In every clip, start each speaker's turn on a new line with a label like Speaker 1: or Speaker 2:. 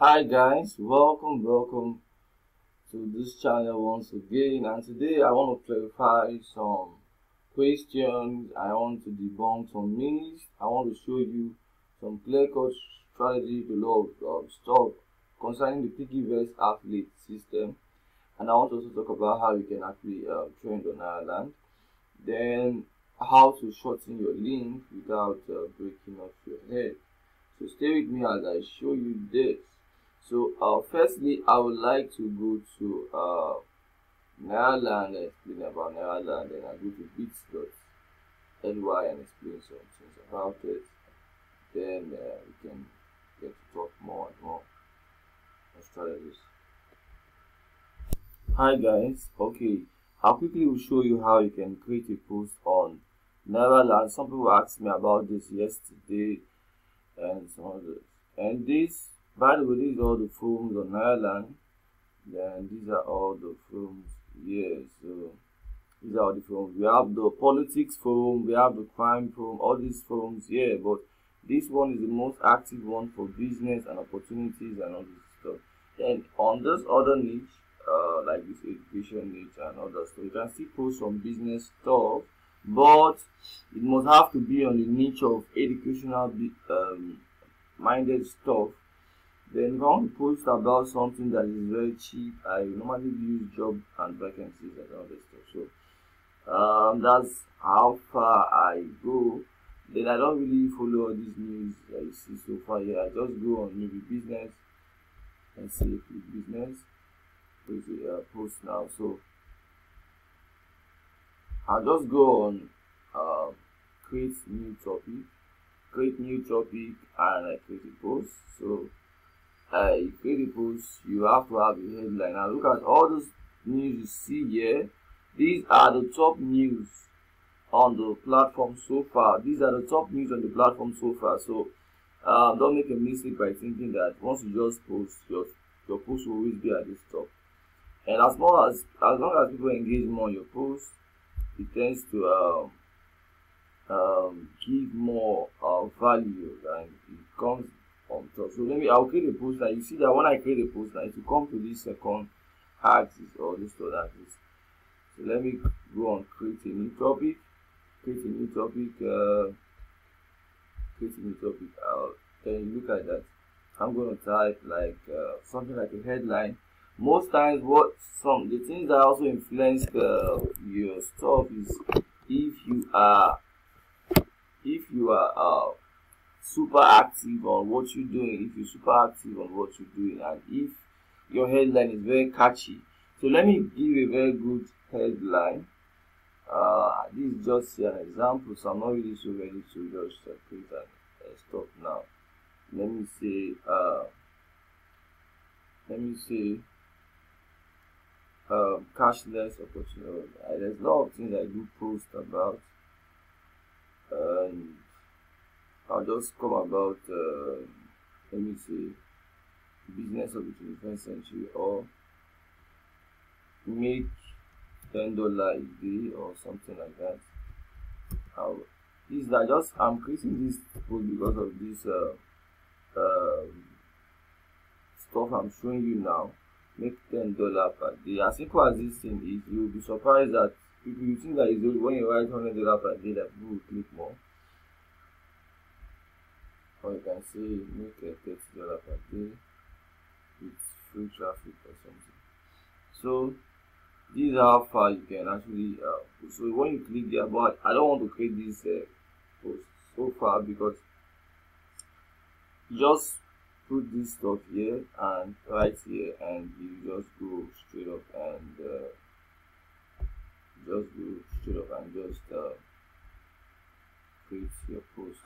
Speaker 1: Hi guys, welcome, welcome to this channel once again. And today I want to clarify some questions, I want to debunk some myths, I want to show you some clear-cut strategy lot of stuff concerning the PiggyVest affiliate system. And I want to also talk about how you can actually uh, trend on Nairaland. Then how to shorten your link without uh, breaking off your head. So stay with me as I show you this so uh, firstly I would like to go to uh, Nairaland and explain about Nairaland and I go to bits.ly and explain some things about it then uh, we can get to talk more and more on strategies hi guys okay i quickly will show you how you can create a post on Nairaland. Some people asked me about this yesterday and some others. And this, by the way, these are all the forums on Nairaland. Then these are all the forums here. So these are all the forums. We have the politics forum, we have the crime forum, all these forums Yeah, But this one is the most active one for business and opportunities and all this stuff. And on this other niche, uh, like this education niche and other stuff, you can still post some business stuff but it must have to be on the niche of educational um, minded stuff then if I want to post about something that is very cheap, I normally use job and vacancies and all this stuff. So um, that's how far I go. Then I don't really follow all these news that you see so far here. I just go on maybe business and see if it's business. There's a uh, post now. So I'll just go on uh, create new topic, create new topic, and I create a post. So I create. You have to have a headline. Now look at all those news you see here. These are the top news on the platform so far. These are the top news on the platform so far. So um, don't make a mistake by thinking that once you just post, your your post will always be at the top. And as long as as long as people engage more on your post, it tends to um, um, give more uh, value and it comes on top. So let me, I'll create a post now. You see that when I create a post now, it will come to this second axis or this third axis. So let me go on create a new topic, create a new topic, uh, create a new topic. I'll, Uh, then look at that. I'm going to type like uh, something like a headline most times what some the things that also influence uh, your stuff is if you are if you are uh, super active on what you're doing if you're super active on what you're doing and if your headline is very catchy. So let me give a very good headline. Uh, this is just an example so i'm not really so ready to just uh, create and uh, stop now. Let me say uh, let me say um, cashless opportunity. Uh, there's a lot of things I do post about, I'll just come about. Uh, let me see, business of the 21st century, or make ten dollar a day or something like that. How this are just I'm creating this post because of this uh, uh, stuff I'm showing you now make ten dollar per day as simple as this thing is you will be surprised that people you think that is when you write hundred dollar per day that people will click more or you can say make a thirty dollar per day with free traffic or something. So this is how far you can actually uh, so when you click there but i don't want to create this uh, post so far because just put this stuff here and right here and you just go straight up and uh, just go straight up and just uh, create your post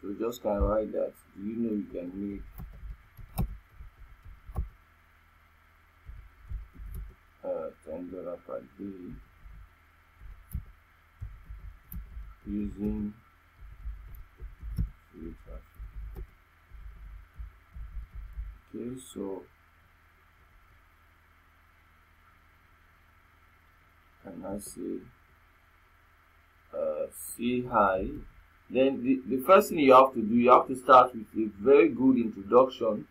Speaker 1: so just kind of write that. Do you know you can make uh, ten dollar per day using traffic. Okay so and I say uh, say hi then the, the first thing you have to do you have to start with a very good introduction.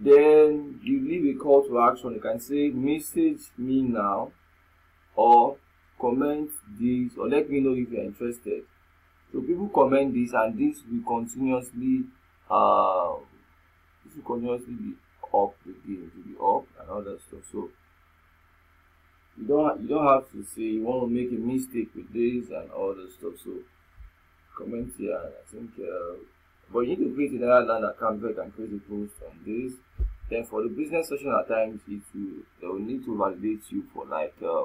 Speaker 1: Then you leave a call to action. You can say message me now or comment this or let me know if you're interested. So people comment this and this will continuously uh this will continuously be up again to be up and all that stuff. So you don't you don't have to say you want to make a mistake with this and all the stuff so comment here i think uh, but you need to create another land account where you can create a post on this. Then for the business session at times it will they will need to validate you for like uh,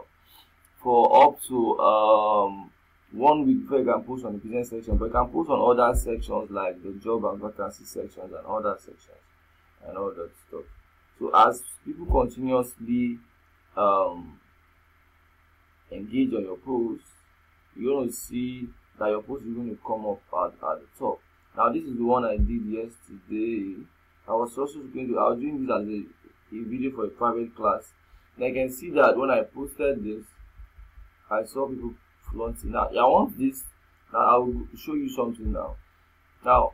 Speaker 1: for up to um one week before you can post on the business section but you can post on other sections like the job and vacancy sections and other sections and all that stuff. So as people continuously um engage on your post you're going to see that your post is going to come up at, at the top. Now this is the one i did yesterday. I was also going to i was doing this as a, a video for a private class. And i can see that when i posted this i saw people flaunting. Now i want this. Now i will show you something now. Now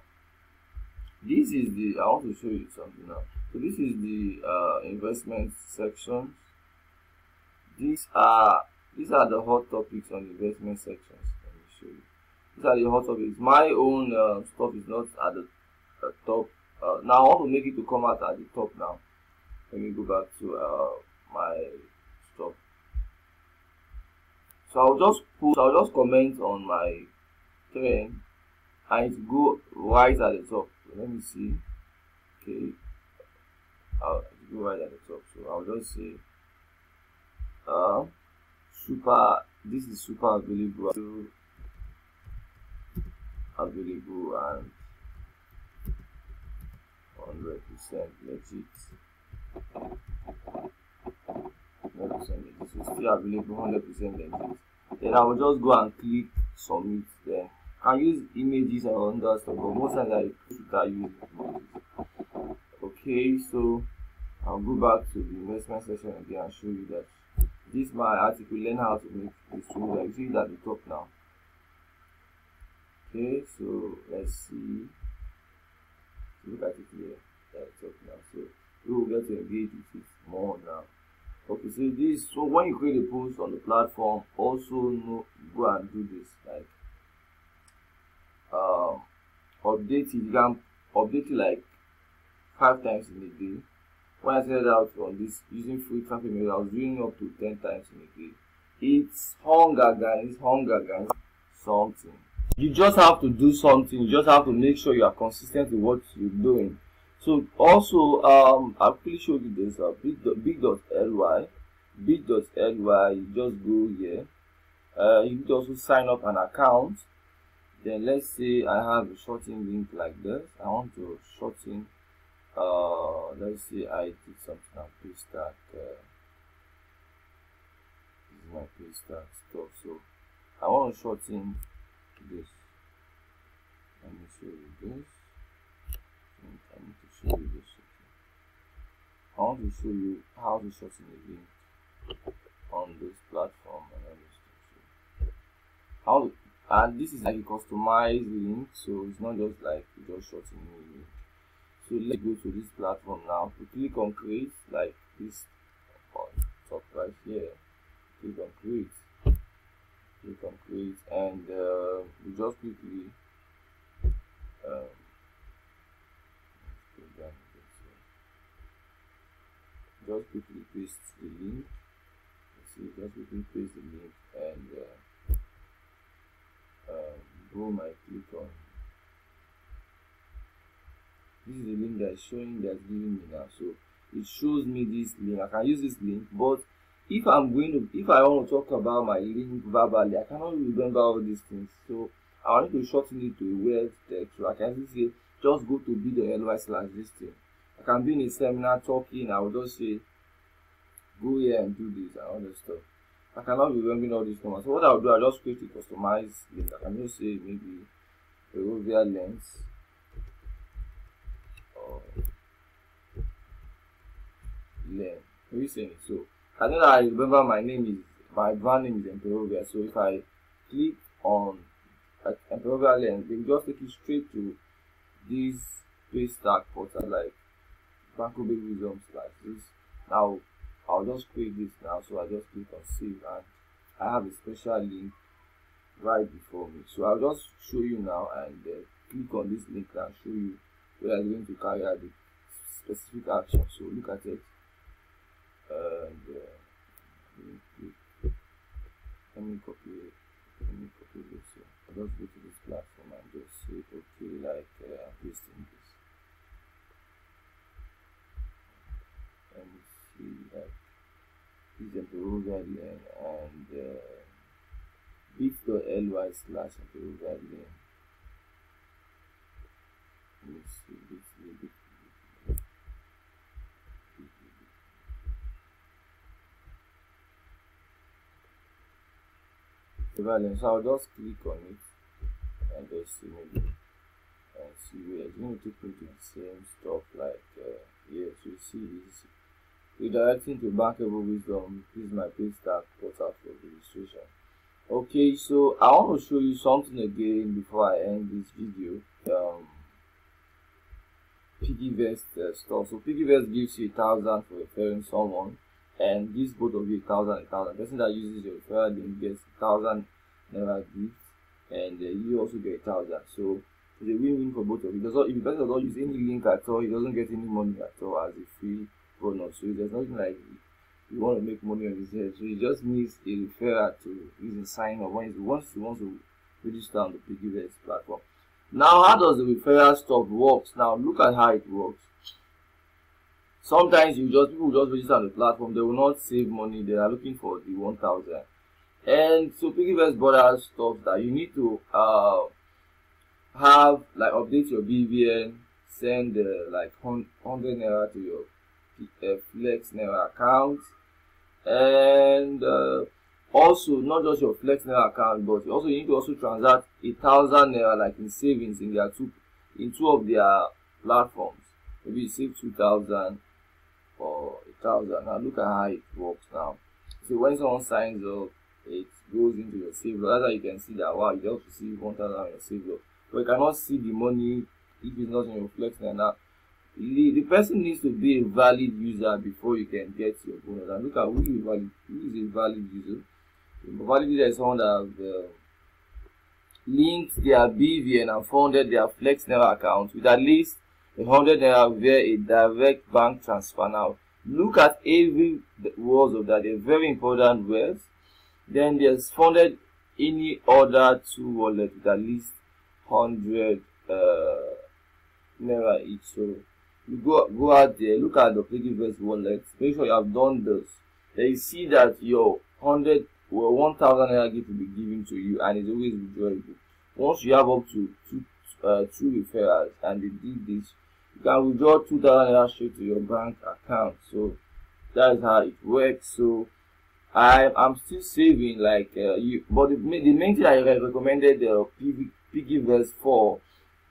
Speaker 1: this is the i want to show you something now. So this is the uh, investment section. These are these are the hot topics on the investment sections let me show you. These are the hot topics. My own uh, stuff is not at the, the top uh, now i want to make it to come out at the top now. Let me go back to uh, my stuff. So i'll just put i'll just comment on my thing and it go right at the top. Let me see. Okay. I'll go right at the top. So i'll just say uh super this is super available available and 100 percent legit. 100 percent legit. So still available 100 percent legit. Then i will just go and click submit then I use images and other stuff but most times i I use images. Okay so i'll go back to the investment section again and show you that this my article learn how to make this tool I see it at the top now. Okay so let's see. Look at it here at the top now. So we will get to engage with it more now. Okay so this so when you create a post on the platform also know go and do this like um update it. You can update it like five times in a day when I started out on this using free traffic mail, I was doing up to 10 times in a day. It's hunger, guys. Hunger, guys. Something. You just have to do something. You just have to make sure you are consistent with what you're doing. So also, um, I'll quickly show you this. Uh, big, bit.ly, bit.ly. You just go here. Uh, you to also sign up an account. Then let's say I have a shorting link like this. I want to shorten uh let's see i did something on that uh, this is my that stuff so i want to shorten this. Let me show you this. I need to show you this i want to show you how to shorten a link on this platform how and this is like a customized link so it's not just like just shortening so let's go to this platform now we click on create like this on top right here. Click on create. Click on create and uh, we just quickly um, just quickly paste the link. Let's see just quickly paste the link and uh, um, boom I click on this is the link that is showing that's giving me now. So it shows me this link. I can use this link but if i'm going to if i want to talk about my link verbally i cannot remember all these things. So i want to shorten it to a word text so i can say just go to be the ly slash this thing. I can be in a seminar talking i will just say go here and do this and all that stuff. I cannot be remembering all these numbers. So what i'll do i'll just create a customized link. I can just say maybe a lens learn. Are you saying? So I know that I remember my name is my brand name is Emperovia. So if I click on Emperovia Learn, they just take you straight to this page tag portal like Bankable Wisdom slash this. Now I'll just create this now, so I just click on save and I have a special link right before me. So I'll just show you now and uh, click on this link and show you where I'm going to carry out the specific action. So look at it and uh, let me copy. Let me copy this. So I'll just go to this platform and just say okay like uh, pasting this. Let me see like this is guideline and uh, bit.ly slash guideline. Let me see this little So I'll just click on it and just see maybe and see where. It's going to take me to the same stuff like uh, yes you see this. Redirecting to bankable wisdom this is my Paystack portal for registration. Okay so i want to show you something again before i end this video. Um piggyvest uh, stuff. So piggyvest gives you a thousand for referring someone and gives both of you a thousand a thousand. Person that uses your referral link gets a thousand naira gift and uh, you also get a thousand. So it's a win-win for both of you. Does not if the person does not use any link at all he doesn't get any money at all as a free bonus. So there's nothing like you want to make money on his head. So he just needs a referral to a sign up when he wants he wants to register on the piggyvest platform. Now how does the referral stuff works? Now look at how it works sometimes you just people just register on the platform they will not save money they are looking for the 1000 and so piggyvest borders stuff that you need to uh have like update your bvn send uh, like 100 naira to your uh, flex naira account. And uh, also not just your flex naira account but also you need to also transact a thousand naira like in savings in their two in two of their platforms. Maybe you save 2000 for a thousand. Now look at how it works now. So when someone signs up, it goes into your save That's how you can see that wow, you just receive one thousand on your save But you cannot see the money if it's not in your flex now. The, the person needs to be a valid user before you can get your bonus. And look at who is valid who is a valid user. A valid user is someone that has uh, linked their BVN and funded their Flex Naira account with at least a hundred naira via a direct bank transfer. Now look at every words of that they're very important words. Then there's funded any other two wallet with at least 100 uh, naira each. So you go go out there look at the piggyvest wallets make sure you have done this then you see that your 100 well 1000 naira gift will be given to you and it's always withdrawable. Once you have up to two uh, two referrals and they did this you can withdraw 2000 naira straight to your bank account. So that is how it works. So i i'm still saving like uh, you but the, the main thing i recommended the uh, PV, piggyvest for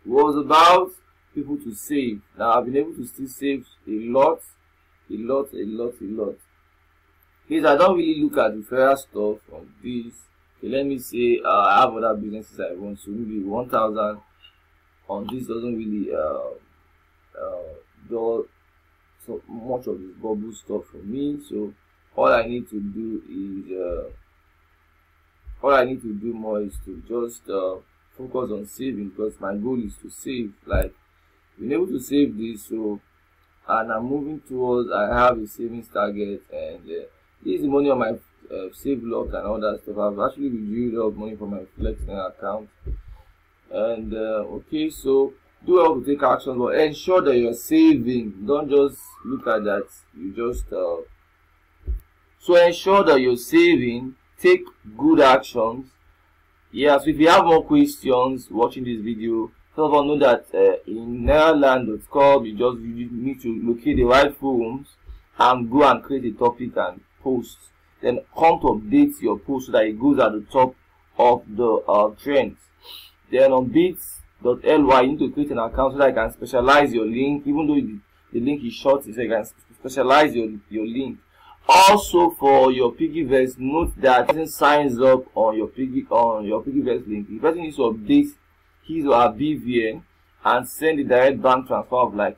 Speaker 1: was about people to save. Now i've been able to still save a lot a lot a lot a lot. Please i don't really look at the referral stuff on this. Okay let me say uh, i have other businesses i want so maybe 1000 on this doesn't really uh uh, so much of this bubble stuff for me so all i need to do is uh, all i need to do more is to just uh, focus on saving because my goal is to save like being able to save this so and i'm moving towards i have a savings target and uh, this is money on my uh, save lock and all that stuff i've actually withdrew all money from my flexing account. And uh, okay so do well to take action but ensure that you're saving. Don't just look at that. You just uh, so ensure that you're saving. Take good actions. Yeah so if you have more questions watching this video first of all know that uh, in nairaland.com you just you need to locate the right forums and go and create a topic and post. Then come to update your post so that it goes at the top of the uh, trends. Then on bits .ly you need to create an account so that you can specialize your link even though the, the link is short so you can specialize your your link. Also for your piggyvest note that person signs up on your piggy on your piggyvest link the person needs to update his or her bvn and send the direct bank transfer of like